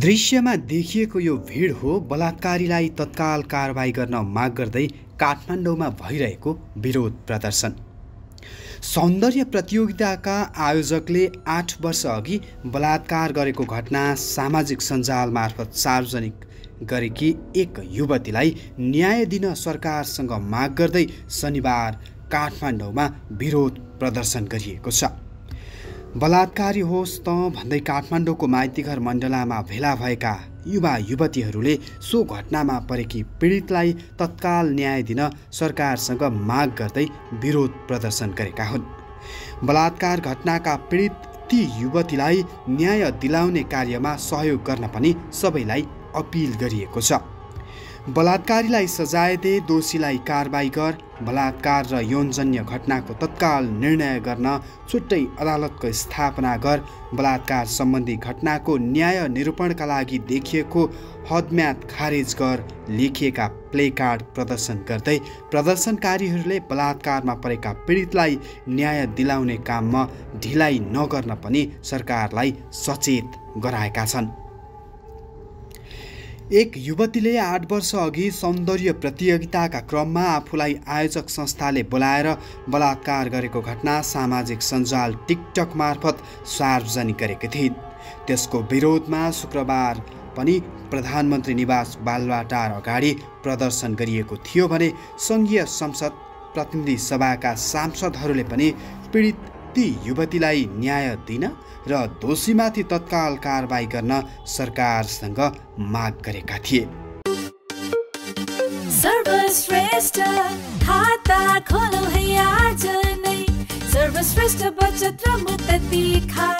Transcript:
दृश्यमा देखिएको यो भिड हो बलात्कारीलाई तत्काल कारवाही गर्न माग गर्दै काठमाडौँमा भइरहेको विरोध प्रदर्शन। सौन्दर्य प्रतियोगिताका आयोजकले आठ वर्ष अघि बलात्कार गरेको घटना सामाजिक सञ्जाल मार्फत सार्वजनिक गरेकी एक युवतीलाई न्याय दिन सरकारसँग माग गर्दै शनिबार काठमाडौँमा विरोध प्रदर्शन गरिएको छ। बलात्कारी होस् त भन्दै काठमाडौँको माइतीघर मण्डलामा भेला भएका युवा युवतीहरूले सो घटनामा परेकी पीडितलाई तत्काल न्याय दिन सरकारसँग माग गर्दै विरोध प्रदर्शन गरेका हुन्। बलात्कार घटनाका पीडित ती युवतीलाई न्याय दिलाउने कार्यमा सहयोग गर्न पनि सबैलाई अपिल गरिएको छ। बलात्कारीलाई सजाय दे दोषीलाई कारवाही गर। बलात्कार र यौनजन्य घटनाको तत्काल निर्णय गर्न छुट्टै अदालतको स्थापना गर। बलात्कार सम्बन्धी घटनाको न्याय निरूपणका लागि देखिएको हदम्याद खारेज गर। लेखिएका प्लेकार्ड प्रदर्शन गर्दै प्रदर्शनकारीहरूले बलात्कारमा परेका पीडितलाई न्याय दिलाउने काममा ढिलाइ नगर्न पनि सरकारलाई सचेत गराएका छन्। एक युवतीले आठ वर्ष अघि सौन्दर्य प्रतियोगिताका क्रममा आफूलाई आयोजक संस्थाले बोलाएर बलात्कार गरेको घटना सामाजिक सञ्जाल टिकटक मार्फत सार्वजनिक गरेकी थिइन् त्यसको विरोधमा शुक्रबार पनि प्रधानमन्त्री निवास बालुवाटार अगाडि प्रदर्शन गरिएको थियो भने सङ्घीय संसद प्रतिनिधि सभाका सांसदहरूले पनि पीडित ती युवतीलाई न्याय दिन र दोषीमाथि तत्काल कारवाही गर्न सरकारसँग माग गरेका थिए। सर्वश्रेष्ठ बचत र